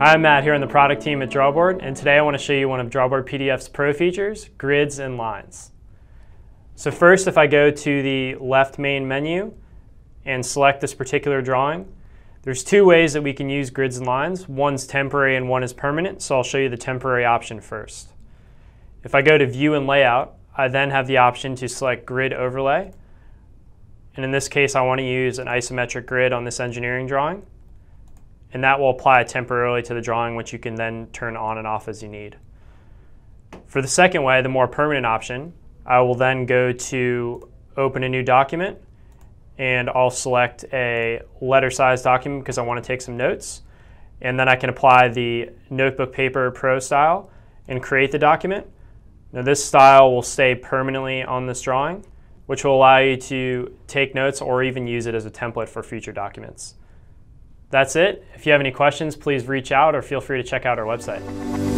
Hi, I'm Matt here on the product team at Drawboard, and today I want to show you one of Drawboard PDF's pro features, grids and lines. So first, if I go to the left main menu and select this particular drawing, there's two ways that we can use grids and lines. One's temporary and one is permanent, so I'll show you the temporary option first. If I go to View and Layout, I then have the option to select Grid Overlay. And in this case, I want to use an isometric grid on this engineering drawing. And that will apply temporarily to the drawing, which you can then turn on and off as you need. For the second way, the more permanent option, I will then go to Open a New Document and I'll select a letter size document because I want to take some notes. And then I can apply the Notebook Paper Pro style and create the document. Now this style will stay permanently on this drawing, which will allow you to take notes or even use it as a template for future documents. That's it. If you have any questions, please reach out or feel free to check out our website.